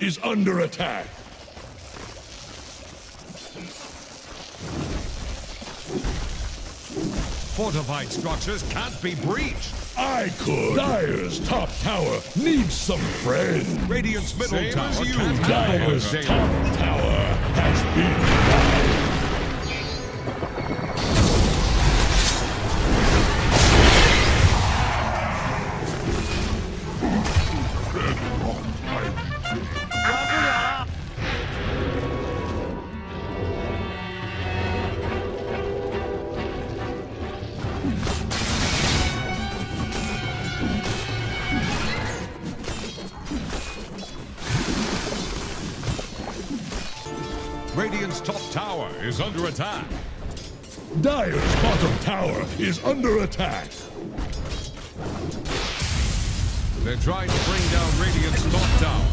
is under attack. Fortified structures can't be breached. I could. Dire's top tower needs some friends. Radiant's middle Same tower as you. can't Dire's this top tower has been top tower is under attack. Dire's bottom tower is under attack. They're trying to bring down Radiant's top tower.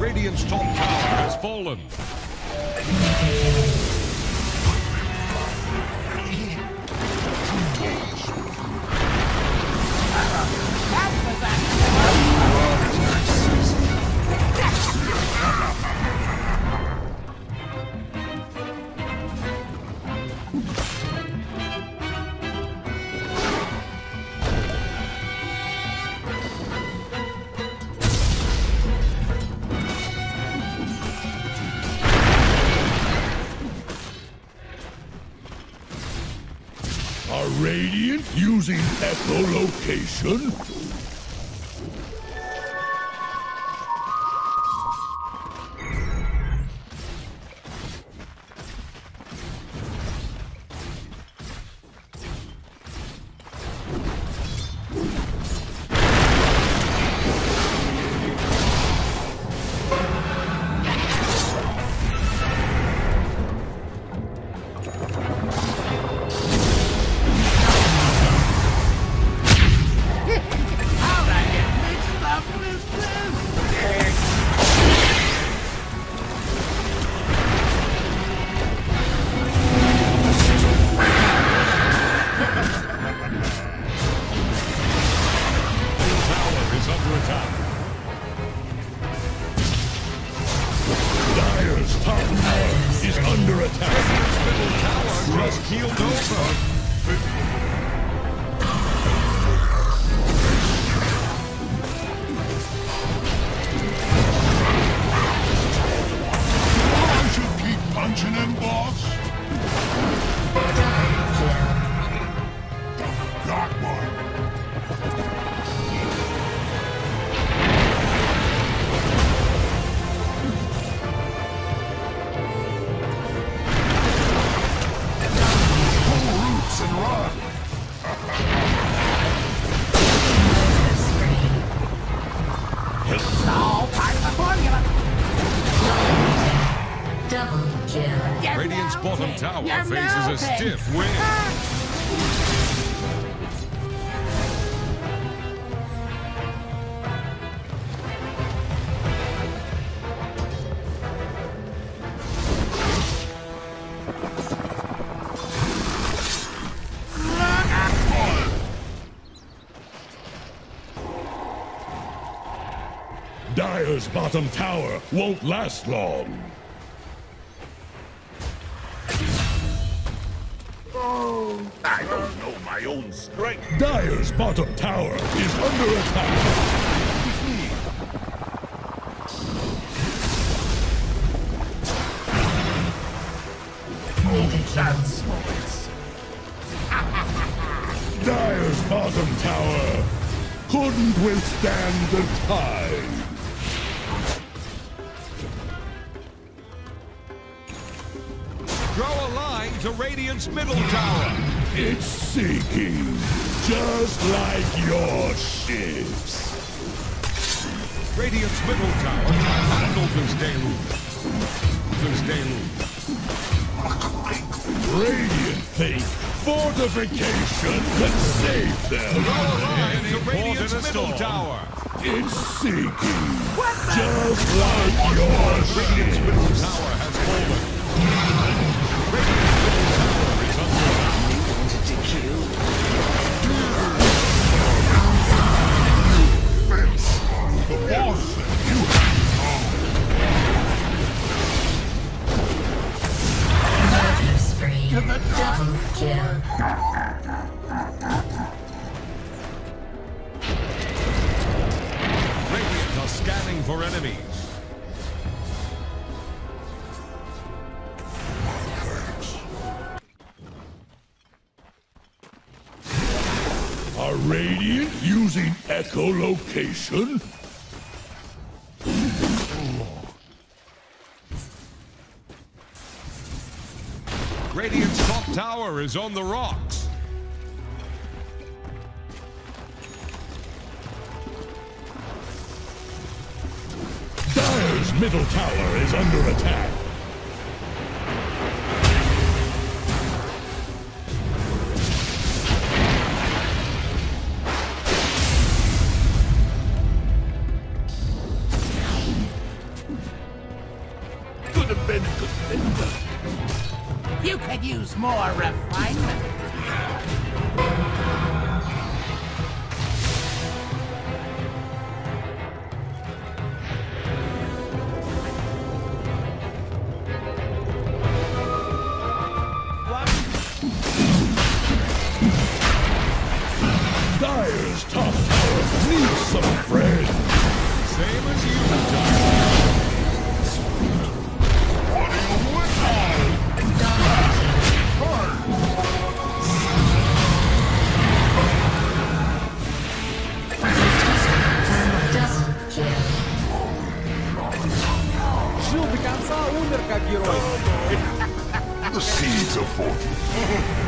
Radiant's top tower has fallen. Are Radiant using echolocation? Tower You're faces a melting. stiff ah. wind. Dire's bottom tower won't last long. I don't know my own strength. Dire's bottom tower is under attack. Kill. Dire's bottom tower couldn't withstand the tide. To Radiant's middle tower. It's sinking, just like your ships. Radiant's middle tower can handle this deluge. This deluge. Radiant think fortification can save them. Draw a line to Radiant's port in a middle storm. tower. It's sinking, just like your Radiant's ships. middle tower has fallen. Radiant's Radiant using echolocation? Radiant's top tower is on the rocks. Dire's middle tower is under attack. Have been a good thing. You could use more refinement. Dire's top tower needs some friends. как герой. The seeds of fortune.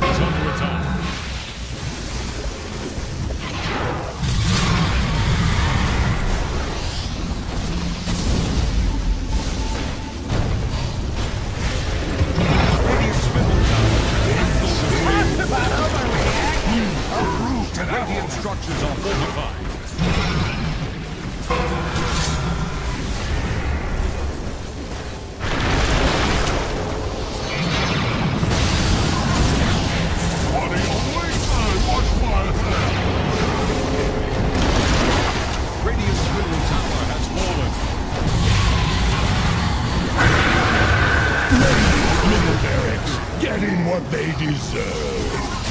they deserve.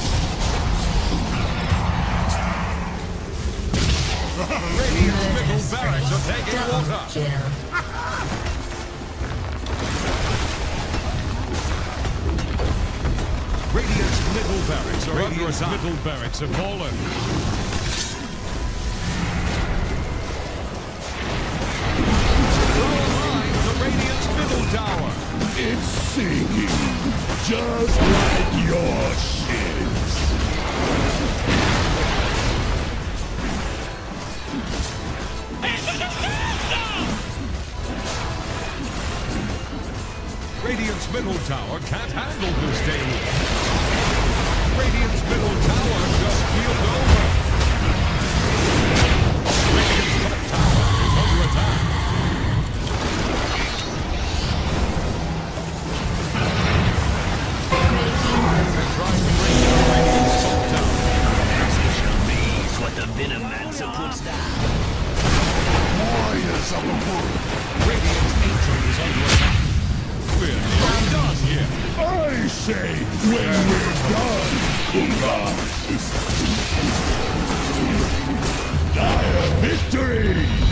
Radiant's middle barracks are taking water. Radiant's middle barracks are under attack. middle barracks have fallen. say when we're done. Hoorah! Dire victory!